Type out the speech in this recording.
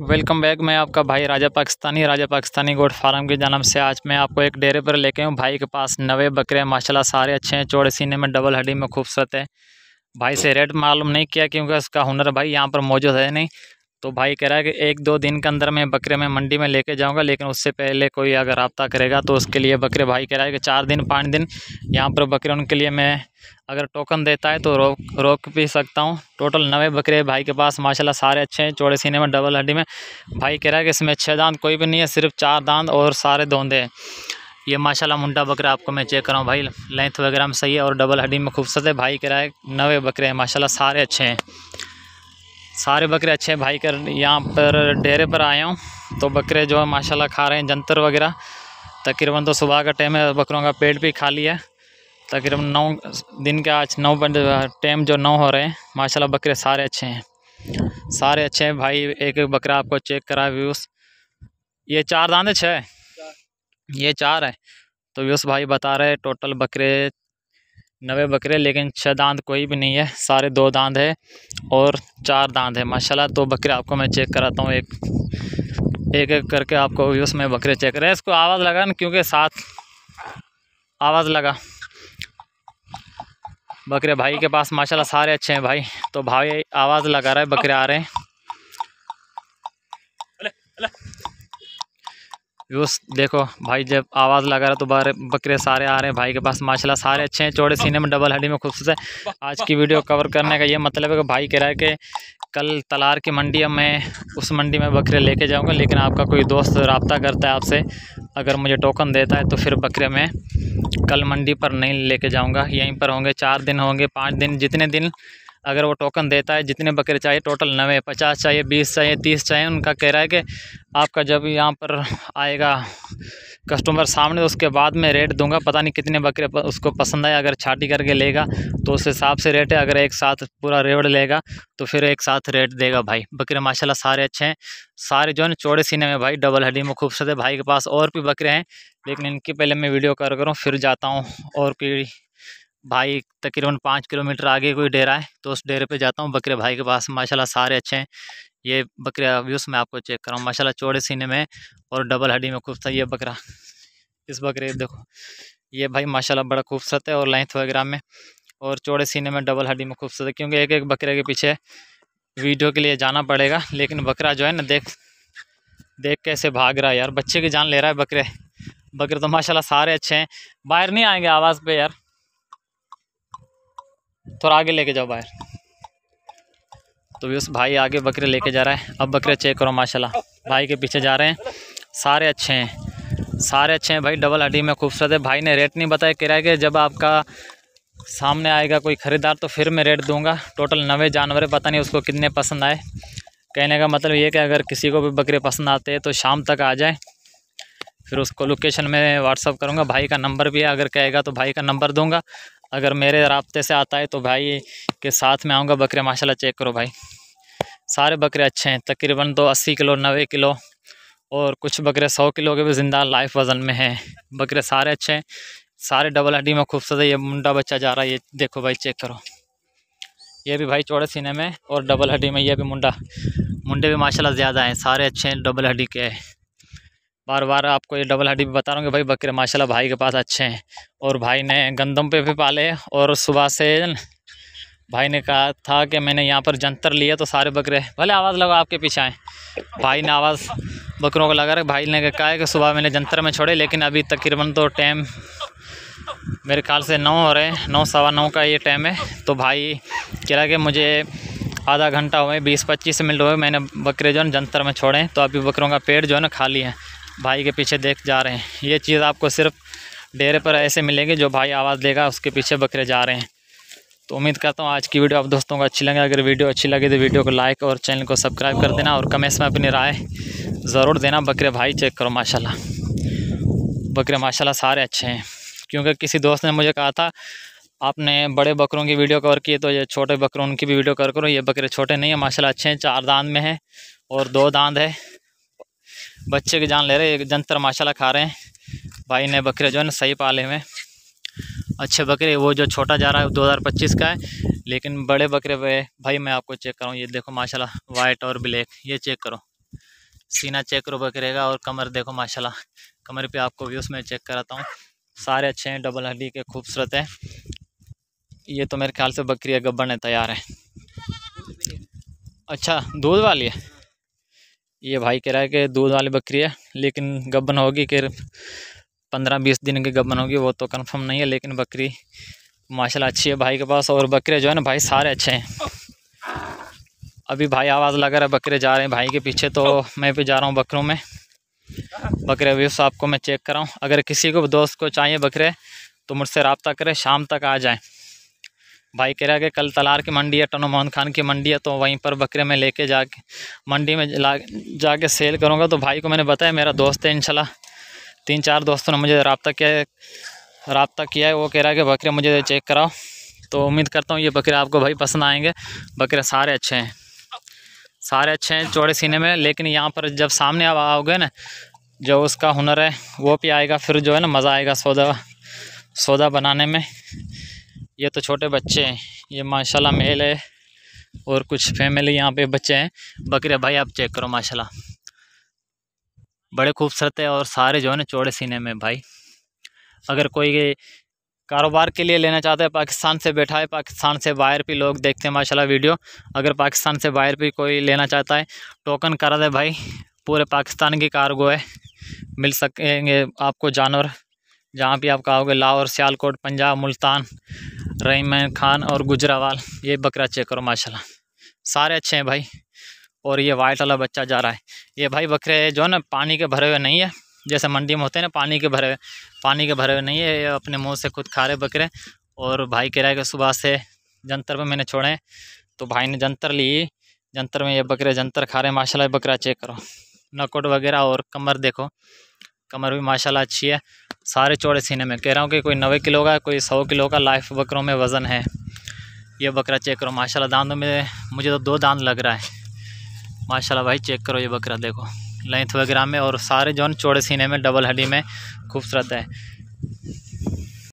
Welcome back. मैं आपका भाई राजा पाकिस्तानी राजा पाकिस्तानी गोड फार्म के जन्म से आज मैं आपको एक डेरे पर लेके हूँ भाई के पास नवे बकरे, माशाल्लाह सारे अच्छे हैं, चौड़े सीने में डबल हड्डी में खूबसूरत है। भाई से रेट मालूम नहीं किया क्योंकि उसका हुनर भाई यहाँ पर मौजूद है नहीं। तो भाई कह रहा है कि एक दो दिन के अंदर मैं बकरे में मंडी में लेके जाऊँगा, लेकिन उससे पहले कोई अगर रबता करेगा तो उसके लिए बकरे, भाई कह रहा है कि चार दिन, पाँच दिन, यहाँ पर बकरे उनके लिए मैं अगर टोकन देता है तो रोक रोक भी सकता हूँ। टोटल नवे बकरे भाई के पास, माशाल्लाह सारे अच्छे हैं, चौड़े सीने में डबल हड्डी में। भाई कह रहा है कि इसमें छः दांत कोई भी नहीं है, सिर्फ़ चार दांत और सारे धोंदे हैं। ये माशाल्लाह मुंडा बकरा आपको मैं चेक कराऊँ भाई लेंथ वगैरह में सही है और डबल हड्डी में खूबसूरत है। भाई कह रहा है नवे बकरे हैं माशाला सारे अच्छे हैं। सारे बकरे अच्छे हैं भाई कर यहाँ पर डेरे पर आया हूँ। तो बकरे जो है माशाल्लाह खा रहे हैं जंतर वगैरह। तकरीबन तो सुबह का टाइम है बकरों का पेट भी खाली है। तकरीबन नौ दिन के आज नौ बजे टाइम जो नौ हो रहे हैं। माशाल्लाह बकरे सारे अच्छे हैं। सारे अच्छे हैं भाई एक एक बकरा आपको चेक करा व्यूस ये चार दाने छः ये चार है। तो व्यूस भाई बता रहे टोटल बकरे नवे बकरे, लेकिन छः दांत कोई भी नहीं है, सारे दो दांत है और चार दांत है। माशाल्लाह तो बकरे आपको मैं चेक कराता हूँ, एक एक एक करके आपको व्यूस में बकरे चेक करें। इसको आवाज़ लगा ना, क्योंकि साथ आवाज़ लगा। बकरे भाई के पास, माशाल्लाह, सारे अच्छे हैं भाई तो भाई आवाज़ लगा रहा है, बकरे आ रहे हैं। व्यूस देखो, भाई जब आवाज़ लगा रहा है तो बारे बकरे सारे आ रहे हैं, भाई के पास माशाल्लाह सारे अच्छे हैं, चौड़े सीने में डबल हड्डी में खूबसूरत है। आज की वीडियो कवर करने का ये मतलब है कि भाई कह रहा है कि कल तलार की मंडी में उस मंडी में बकरे लेके जाऊँगा, लेकिन आपका कोई दोस्त रबता करता है आपसे, अगर मुझे टोकन देता है तो फिर बकरे में कल मंडी पर नहीं लेके जाऊँगा। यहीं पर होंगे, चार दिन होंगे, पाँच दिन, जितने दिन अगर वो टोकन देता है, जितने बकरे चाहिए टोटल नवे पचास चाहिए, बीस चाहिए, तीस चाहिए, उनका कह रहा है कि आपका जब यहाँ पर आएगा कस्टमर सामने, उसके बाद में रेट दूँगा। पता नहीं कितने बकरे उसको पसंद आए, अगर छाटी करके लेगा तो उस हिसाब से रेट है। अगर एक साथ पूरा रेवड़ लेगा तो फिर एक साथ रेट देगा भाई। बकरे माशाल्लाह सारे अच्छे हैं। सारे जो है चौड़े सीने में भाई डबल हड्डी में खूबसूरत है। भाई के पास और भी बकरे हैं, लेकिन इनकी पहले मैं वीडियो कर करूँ, फिर जाता हूँ और भी भाई, तकरीबन पाँच किलोमीटर आगे कोई डेरा है तो उस डेरे पे जाता हूँ, बकरे भाई के पास। माशाल्लाह, सारे अच्छे हैं। ये बकरे व्यूस मैं आपको चेक कराऊँ माशाल्लाह, चौड़े सीने में और डबल हड्डी में खूबसूरत ये बकरा। इस बकरे देखो। ये भाई, माशाल्लाह, बड़ा खूबसूरत है और लेंथ वगैरह में और चौड़े सीने में डबल हड्डी में खूबसूरत है, क्योंकि एक एक बकरे के पीछे वीडियो के लिए जाना पड़ेगा, लेकिन बकरा जो है ना, देख देख कैसे भाग रहा है यार। बच्चे की जान ले रहा है बकरे। बकरे तो माशाल्लाह, सारे अच्छे हैं। बाहर नहीं आएँगे आवाज़ पे यार। थोड़ा आगे लेके जाओ बाहर। तो भी उस भाई आगे बकरे लेके जा रहा है। अब बकरे चेक करो, माशाल्लाह। भाई के पीछे जा रहे हैं। सारे अच्छे हैं। सारे अच्छे हैं भाई डबल हड्डी में खूबसूरत है। भाई ने रेट नहीं बताया किराए के जब आपका सामने आएगा कोई ख़रीदार तो फिर मैं रेट दूँगा। टोटल नवे जानवर पता नहीं उसको कितने पसंद आए। कहने का मतलब ये कि अगर किसी को भी बकरे पसंद आते हैं तो शाम तक आ जाए। फिर उसको लोकेशन में व्हाट्सअप करूँगा। भाई का नंबर भी है, अगर कहेगा तो भाई का नंबर दूँगा। अगर मेरे रबते से आता है तो भाई के साथ में आऊँगा, बकरे माशाल्लाह चेक करो भाई। सारे बकरे अच्छे हैं, तकरीबन तो अस्सी किलो नबे किलो और कुछ बकरे सौ किलो के भी ज़िंदा लाइफ वज़न में हैं। बकरे सारे अच्छे हैं, सारे डबल हड्डी में खूबसूरत ये मुंडा बच्चा जा रहा है, ये देखो भाई चेक करो। ये भी भाई चौड़े सीने में और डबल हड्डी में ये भी मुंडा, मुंडे भी माशाल्लाह ज़्यादा हैं, सारे अच्छे हैं डबल हड्डी के बार बार आपको ये डबल हड्डी भी बता रहा हूँ कि भाई बकरे माशाल्लाह भाई के पास अच्छे हैं। और भाई ने गंदम पे भी पाले और सुबह से भाई ने कहा था कि मैंने यहाँ पर जंतर लिया तो सारे बकरे, भले आवाज़ लगा आपके पीछे आए। भाई ने आवाज़ बकरों को लगा रहा भाई ने कहा है कि सुबह मैंने जंतर में छोड़े, लेकिन अभी तकरीबन तो टाइम मेरे ख्याल से नौ हो रहे हैं, नौ, सवा नौ का ये टाइम है। तो भाई कह रहा कि मुझे आधा घंटा हुए, बीस, पच्चीस मिनट हुए मैंने बकरे जो है जंतर में छोड़े तो अभी बकरों का पेट जो है ना खाली है। भाई के पीछे देख जा रहे हैं। ये चीज़ आपको सिर्फ़ डेरे पर ऐसे मिलेंगे जो भाई आवाज़ देगा, उसके पीछे बकरे जा रहे हैं। तो उम्मीद करता हूँ आज की वीडियो आप दोस्तों को अच्छी लगे। अगर वीडियो अच्छी लगे तो वीडियो को लाइक और चैनल को सब्सक्राइब कर देना और कमेंट्स में अपनी राय ज़रूर देना। बकरे भाई चेक करो, माशाल्लाह। बकरे, माशाल्लाह, सारे अच्छे हैं। क्योंकि किसी दोस्त ने मुझे कहा था, आपने बड़े बकरों की वीडियो कवर की तो ये छोटे बकरों की भी वीडियो कवर करो। ये बकरे छोटे नहीं है, माशाल्लाह अच्छे हैं, चार दांत में हैं और दो दांत है। बच्चे की जान ले रहे एक जंतर माशाल्लाह खा रहे हैं। भाई ने बकरे जो है ना सही पाले हुए अच्छे बकरे, वो जो छोटा जा रहा है दो हज़ार पच्चीस का है, लेकिन बड़े बकरे भाई मैं आपको चेक कराऊँ ये देखो माशाल्लाह वाइट और ब्लैक ये चेक करो। सीना चेक करो बकरे का और कमर देखो माशाल्लाह, कमर पे आपको भी उसमें चेक कराता हूँ। सारे अच्छे हैं डबल हड्डी के खूबसूरत है। ये तो मेरे ख्याल से बकरी है गब्बर है तैयार है। अच्छा दूध वाली है? ये भाई कह रहा है कि दूध वाली बकरी है, लेकिन गबन होगी कि पंद्रह बीस दिन की गब्बन होगी, वो तो कंफर्म नहीं है, लेकिन बकरी माशाल्लाह अच्छी है भाई के पास, और बकरे जो है ना भाई सारे अच्छे हैं। अभी भाई आवाज़ लगा रहा है, बकरे जा रहे हैं भाई के पीछे तो मैं भी जा रहा हूँ बकरों में। बकरे भी आपको मैं चेक कराऊँ, अगर किसी को दोस्त को चाहिए बकरे तो मुझसे रबता करें, शाम तक आ जाएँ। भाई कह रहा है कि कल तलार की मंडी है, टनो मोहन खान की मंडी है तो वहीं पर बकरे में लेके जाके मंडी में ला, जाके सेल करूँगा। तो भाई को मैंने बताया, मेरा दोस्त है इनशाला तीन चार दोस्तों ने मुझे रबता किया रबता किया है, वो कह रहा है कि बकरे मुझे चेक कराओ। तो उम्मीद करता हूँ ये बकरे आपको भाई पसंद आएँगे। बकरे सारे अच्छे हैं। सारे अच्छे हैं चौड़े सीने में, लेकिन यहाँ पर जब सामने आप आओगे ना, जो उसका हुनर है, वो भी आएगा, फिर जो है ना मज़ा आएगा सौदा सौदा बनाने में। ये तो छोटे बच्चे हैं, ये माशाल्लाह मेल है और कुछ फैमिली यहाँ पे बच्चे हैं। बकरे भाई आप चेक करो, माशाल्लाह। बड़े खूबसूरत है और सारे जो है ना चौड़े सीने में भाई। अगर कोई कारोबार के लिए लेना चाहता है, पाकिस्तान से बैठा है, पाकिस्तान से बाहर भी लोग देखते हैं, माशाल्लाह वीडियो। अगर पाकिस्तान से बाहर भी कोई लेना चाहता है टोकन करा दे भाई। पूरे पाकिस्तान की कार्गो है। मिल सकेंगे आपको जानवर। जहाँ भी आप कहोगे, लाहौर, सियालकोट, पंजाब, मुल्तान। रहीमैन खान और गुजरावाल, ये बकरा चेक करो, माशाल्लाह। सारे अच्छे हैं भाई, और ये वाइट वाला बच्चा जा रहा है। ये भाई बकरे जो है ना, पानी के भरे हुए नहीं है, जैसे मंडी में होते हैं ना, पानी के भरे हुए पानी के भरे हुए नहीं है, ये अपने मुँह से खुद खा रहे बकरे। और भाई कह रहा है कि सुबह से जंतर पर मैंने छोड़े तो भाई ने जंतर ली, जंतर में ये बकरे जंतर खा रहे हैं, माशाल्लाह बकरा चेक करो। नकोट वगैरह और कमर देखो। कमर भी माशाल्लाह अच्छी है। सारे चौड़े सीने में। कह रहा हूँ कि कोई नवे किलो का, कोई सौ किलो का लाइफ बकरों में वज़न है। ये बकरा चेक करो। माशाल्लाह दांतों में मुझे तो दो दांत लग रहा है। माशाल्लाह भाई, चेक करो ये बकरा, देखो। लेंथ वगैरह में और सारे जो चौड़े सीने में, डबल हड्डी में खूबसूरत है।